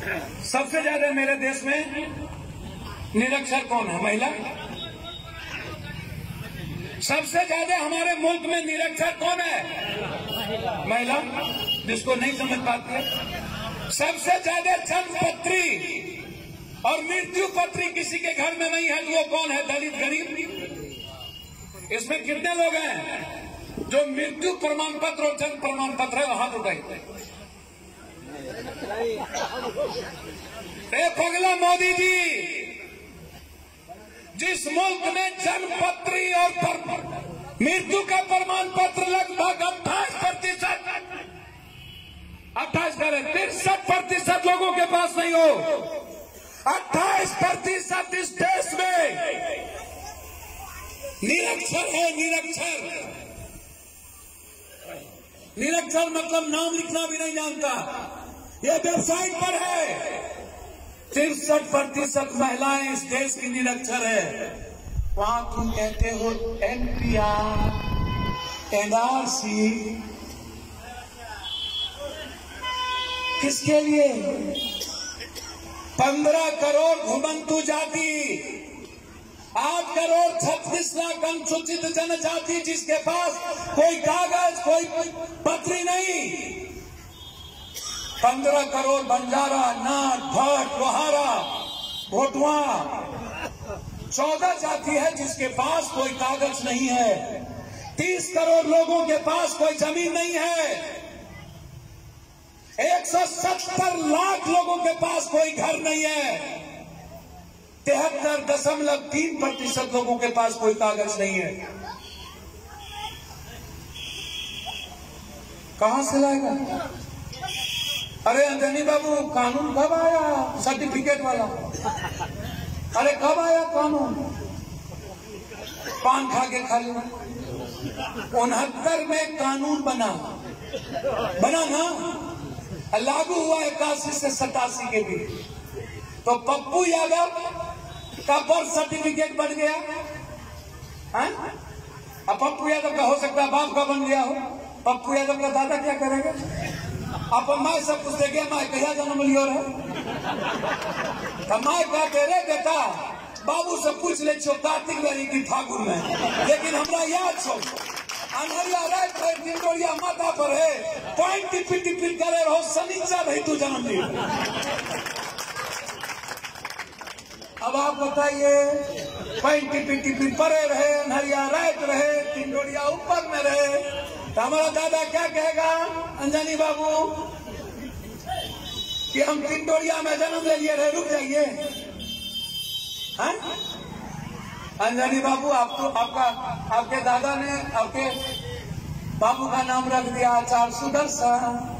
सबसे ज़्यादा मेरे देश में निरक्षर कौन है? महिला? सबसे ज़्यादा हमारे मुल्क में निरक्षर कौन है? महिला। जिसको नहीं समझ पाती है। सबसे ज़्यादा जन्म पत्री और मृत्यु पत्री किसी के घर में नहीं है तो वो कौन है? दलित, गरीब। इसमें कितने लोग हैं जो मृत्यु प्रमाण पत्र और जन्म प्रमाण पत्र है वहाँ उठाई ए पगला मोदी जी, जिस मुल्क में जन्म पत्री और मृत्यु का प्रमाण पत्र लगभग अट्ठाईस प्रतिशत, अट्ठाईस करें, तिरसठ प्रतिशत लोगों के पास नहीं हो, अट्ठाईस प्रतिशत इस देश में निरक्षर है, निरक्षर। निरक्षर मतलब नाम लिखना भी नहीं जानता। यह वेबसाइट पर है। तिरसठ प्रतिशत महिलाएँ इस देश की निरक्षर है। वहाँ तुम कहते हो एनपीआर, एनआरसी। किसके लिए? पंद्रह करोड़ घुमंतु जाति, आठ करोड़ छत्तीस लाख अनुसूचित जनजाति जिसके पास कोई कागज़ कोई पत्री नहीं पंद्रह करोड़ बंजारा नाट भट्ट लोहारा भोटवा चौदह जाति है जिसके पास कोई कागज़ नहीं है। तीस करोड़ लोगों के पास कोई ज़मीन नहीं है। एक सौ सत्तर लाख लोगों के पास कोई घर नहीं है। तिहत्तर दशमलव तीन प्रतिशत लोगों के पास कोई कागज़ नहीं है। कहाँ से लाएगा? अरे अंजनी बाबू, कानून कब आया? सर्टिफिकेट वाला। अरे कब आया कानून? पान खा के खाली उनहत्तर में कानून बना। बना ना? लागू हुआ इक्यासी से सतासी के बीच। तो पप्पू यादव का बर्थ सर्टिफिकेट बन गया? हैं? अब पप्पू यादव का हो सकता है बाप का बन गया हो। पप्पू यादव का दादा क्या करेगा? अब मैं सब कुछ देखे, मैं कहिया जन्म लियो रहे मैं कहते रे बेटा, बाबू से पूछ ले छो कार्तिक में की फागुन में। लेकिन हमरा याद छो, अनहरिया रात पर डिंडोरिया माता पर है, पॉइंट टिपी टिपी करे रहो, सनीचा भाई तू जन्म लियो अब आप बताइए, पॉइंट टिपी टिपी परे रहे, अनहरिया रात रहे डिंडोरिया ऊपर में रहे तो हमारा दादा क्या कहेगा, अंजनी बाबू? कि हम टिंडोरिया में जन्म ले लिए रहे रुक जाइए। अंजनी बाबू, आप तो आपका, आपके दादा ने, आपके बाबू का नाम रख दिया आचार सुदर्शन।